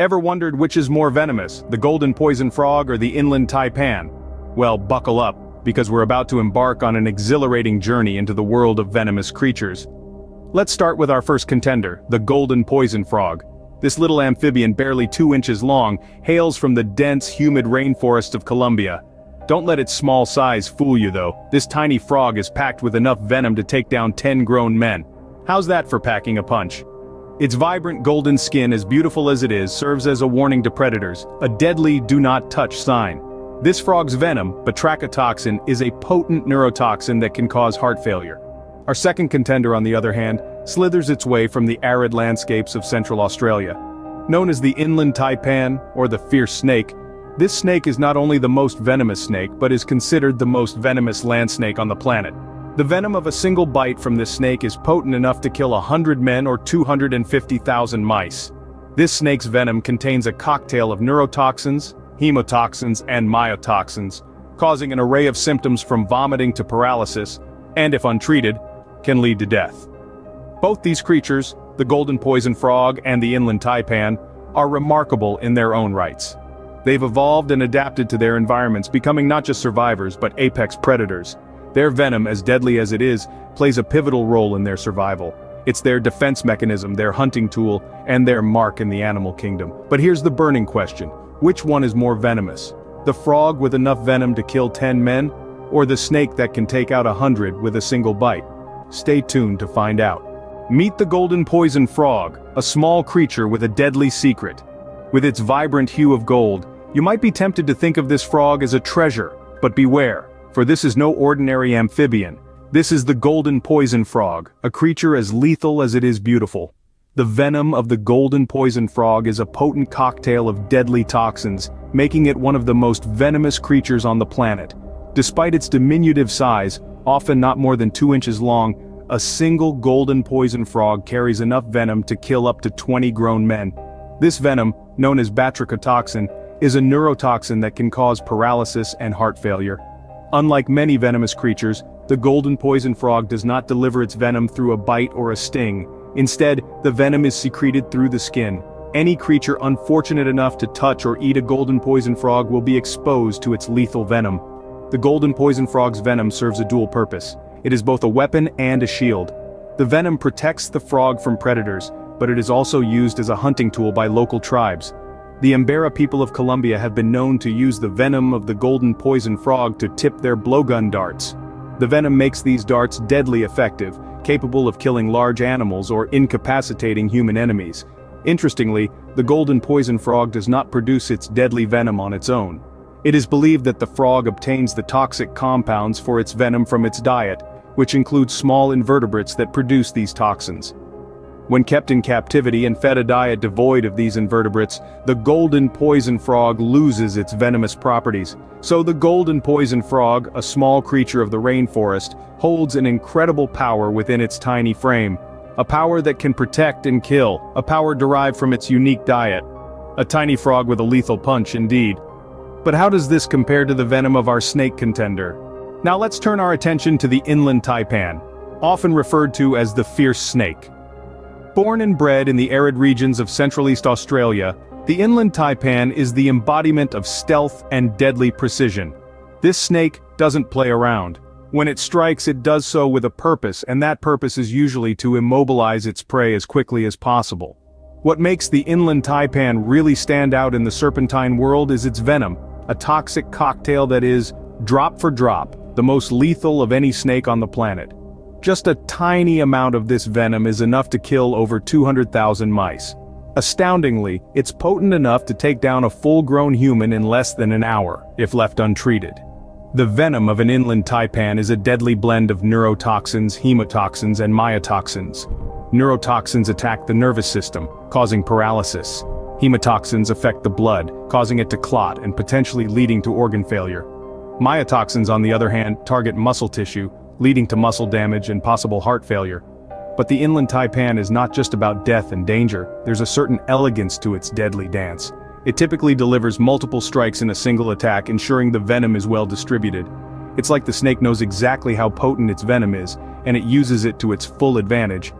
Ever wondered which is more venomous, the golden poison frog or the inland taipan? Well, buckle up, because we're about to embark on an exhilarating journey into the world of venomous creatures. Let's start with our first contender, the golden poison frog. This little amphibian barely two inches long, hails from the dense, humid rainforests of Colombia. Don't let its small size fool you though, this tiny frog is packed with enough venom to take down 10 grown men. How's that for packing a punch? Its vibrant golden skin as beautiful as it is serves as a warning to predators, a deadly do not touch sign. This frog's venom, batrachotoxin, is a potent neurotoxin that can cause heart failure. Our second contender on the other hand, slithers its way from the arid landscapes of Central Australia. Known as the inland taipan, or the fierce snake, this snake is not only the most venomous snake but is considered the most venomous land snake on the planet. The venom of a single bite from this snake is potent enough to kill 100 men or 250,000 mice. This snake's venom contains a cocktail of neurotoxins, hemotoxins and myotoxins, causing an array of symptoms from vomiting to paralysis, and if untreated, can lead to death. Both these creatures, the golden poison frog and the inland taipan, are remarkable in their own rights. They've evolved and adapted to their environments becoming not just survivors but apex predators, their venom, as deadly as it is, plays a pivotal role in their survival. It's their defense mechanism, their hunting tool, and their mark in the animal kingdom. But here's the burning question. Which one is more venomous? The frog with enough venom to kill 10 men? Or the snake that can take out a hundred with a single bite? Stay tuned to find out. Meet the golden poison frog, a small creature with a deadly secret. With its vibrant hue of gold, you might be tempted to think of this frog as a treasure, but beware for this is no ordinary amphibian. This is the golden poison frog, a creature as lethal as it is beautiful. The venom of the golden poison frog is a potent cocktail of deadly toxins, making it one of the most venomous creatures on the planet. Despite its diminutive size, often not more than 2 inches long, a single golden poison frog carries enough venom to kill up to 20 grown men. This venom, known as batrachotoxin, is a neurotoxin that can cause paralysis and heart failure. Unlike many venomous creatures, the golden poison frog does not deliver its venom through a bite or a sting. Instead, the venom is secreted through the skin. Any creature unfortunate enough to touch or eat a golden poison frog will be exposed to its lethal venom. The golden poison frog's venom serves a dual purpose. It is both a weapon and a shield. The venom protects the frog from predators, but it is also used as a hunting tool by local tribes. The Embera people of Colombia have been known to use the venom of the golden poison frog to tip their blowgun darts. The venom makes these darts deadly effective, capable of killing large animals or incapacitating human enemies. Interestingly, the golden poison frog does not produce its deadly venom on its own. It is believed that the frog obtains the toxic compounds for its venom from its diet, which includes small invertebrates that produce these toxins. When kept in captivity and fed a diet devoid of these invertebrates, the golden poison frog loses its venomous properties. So the golden poison frog, a small creature of the rainforest, holds an incredible power within its tiny frame. A power that can protect and kill, a power derived from its unique diet. A tiny frog with a lethal punch indeed. But how does this compare to the venom of our snake contender? Now let's turn our attention to the inland taipan, often referred to as the fierce snake. Born and bred in the arid regions of Central East Australia, the inland taipan is the embodiment of stealth and deadly precision. This snake doesn't play around. When it strikes it does so with a purpose and that purpose is usually to immobilize its prey as quickly as possible. What makes the inland taipan really stand out in the serpentine world is its venom, a toxic cocktail that is, drop for drop, the most lethal of any snake on the planet. Just a tiny amount of this venom is enough to kill over 200,000 mice. Astoundingly, it's potent enough to take down a full-grown human in less than an hour, if left untreated. The venom of an inland taipan is a deadly blend of neurotoxins, hemotoxins and myotoxins. Neurotoxins attack the nervous system, causing paralysis. Hemotoxins affect the blood, causing it to clot and potentially leading to organ failure. Myotoxins on the other hand target muscle tissue, leading to muscle damage and possible heart failure. But the inland taipan is not just about death and danger, there's a certain elegance to its deadly dance. It typically delivers multiple strikes in a single attack ensuring the venom is well distributed. It's like the snake knows exactly how potent its venom is, and it uses it to its full advantage.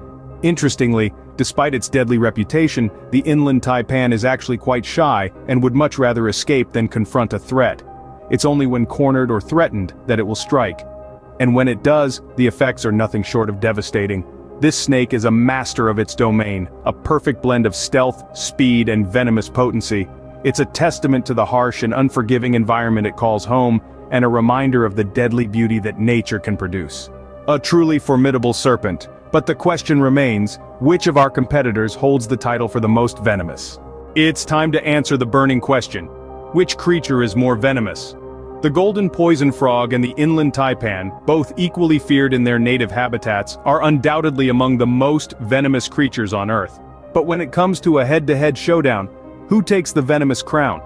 Interestingly, Despite its deadly reputation, the inland taipan is actually quite shy and would much rather escape than confront a threat. It's only when cornered or threatened that it will strike. And when it does, the effects are nothing short of devastating. This snake is a master of its domain, a perfect blend of stealth, speed, and venomous potency. It's a testament to the harsh and unforgiving environment it calls home, and a reminder of the deadly beauty that nature can produce. A truly formidable serpent, but the question remains, which of our competitors holds the title for the most venomous? It's time to answer the burning question. Which creature is more venomous? The golden poison frog and the inland taipan, both equally feared in their native habitats, are undoubtedly among the most venomous creatures on Earth. But when it comes to a head-to-head -head showdown, who takes the venomous crown?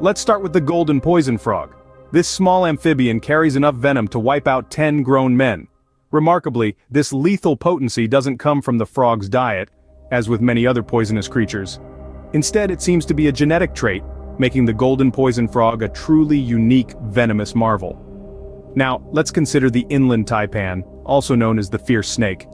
Let's start with the golden poison frog. This small amphibian carries enough venom to wipe out 10 grown men. Remarkably, this lethal potency doesn't come from the frog's diet, as with many other poisonous creatures. Instead it seems to be a genetic trait, making the golden poison frog a truly unique venomous marvel. Now, let's consider the inland taipan, also known as the fierce snake.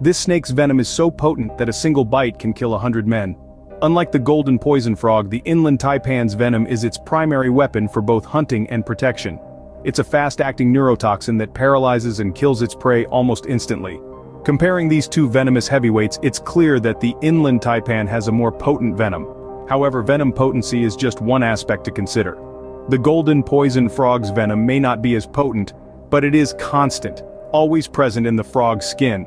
This snake's venom is so potent that a single bite can kill a hundred men. Unlike the golden poison frog, the inland taipan's venom is its primary weapon for both hunting and protection. It's a fast-acting neurotoxin that paralyzes and kills its prey almost instantly. Comparing these two venomous heavyweights, it's clear that the inland taipan has a more potent venom. However, venom potency is just one aspect to consider. The golden poison frog's venom may not be as potent, but it is constant, always present in the frog's skin.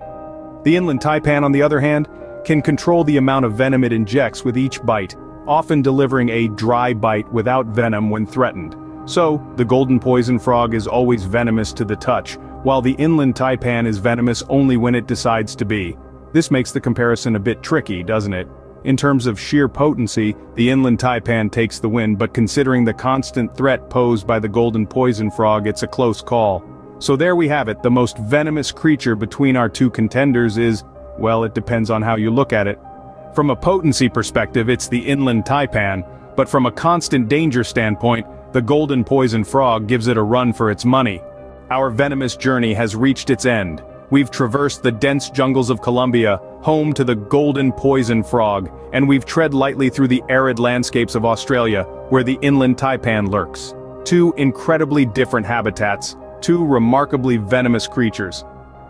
The inland taipan, on the other hand, can control the amount of venom it injects with each bite, often delivering a dry bite without venom when threatened. So, the golden poison frog is always venomous to the touch, while the inland taipan is venomous only when it decides to be. This makes the comparison a bit tricky, doesn't it? In terms of sheer potency, the inland taipan takes the win but considering the constant threat posed by the golden poison frog it's a close call. So there we have it, the most venomous creature between our two contenders is, well it depends on how you look at it. From a potency perspective it's the inland taipan, but from a constant danger standpoint, the golden poison frog gives it a run for its money. Our venomous journey has reached its end. We've traversed the dense jungles of Colombia, home to the golden poison frog, and we've tread lightly through the arid landscapes of Australia, where the inland taipan lurks. Two incredibly different habitats, two remarkably venomous creatures.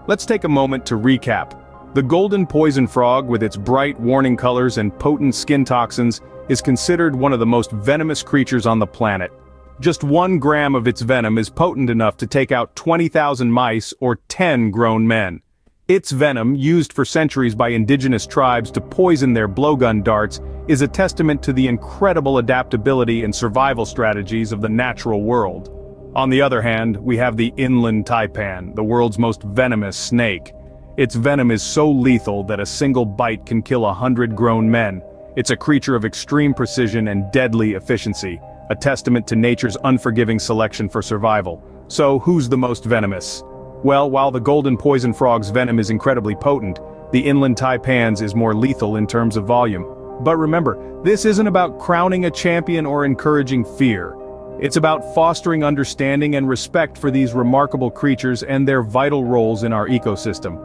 Let's take a moment to recap. The golden poison frog with its bright warning colors and potent skin toxins is considered one of the most venomous creatures on the planet. Just one gram of its venom is potent enough to take out 20,000 mice or 10 grown men. Its venom, used for centuries by indigenous tribes to poison their blowgun darts, is a testament to the incredible adaptability and survival strategies of the natural world. On the other hand, we have the inland taipan, the world's most venomous snake. Its venom is so lethal that a single bite can kill a hundred grown men. It's a creature of extreme precision and deadly efficiency a testament to nature's unforgiving selection for survival. So, who's the most venomous? Well, while the golden poison frog's venom is incredibly potent, the inland taipan's is more lethal in terms of volume. But remember, this isn't about crowning a champion or encouraging fear. It's about fostering understanding and respect for these remarkable creatures and their vital roles in our ecosystem.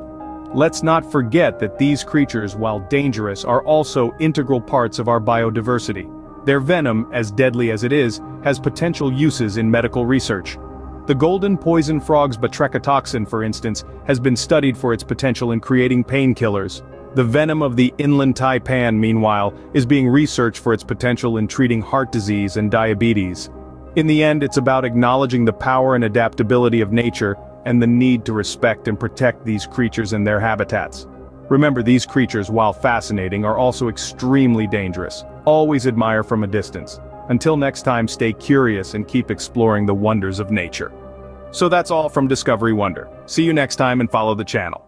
Let's not forget that these creatures, while dangerous, are also integral parts of our biodiversity. Their venom, as deadly as it is, has potential uses in medical research. The golden poison frog's batrachotoxin, for instance, has been studied for its potential in creating painkillers. The venom of the inland taipan, meanwhile, is being researched for its potential in treating heart disease and diabetes. In the end it's about acknowledging the power and adaptability of nature, and the need to respect and protect these creatures and their habitats. Remember these creatures, while fascinating, are also extremely dangerous. Always admire from a distance. Until next time stay curious and keep exploring the wonders of nature. So that's all from Discovery Wonder. See you next time and follow the channel.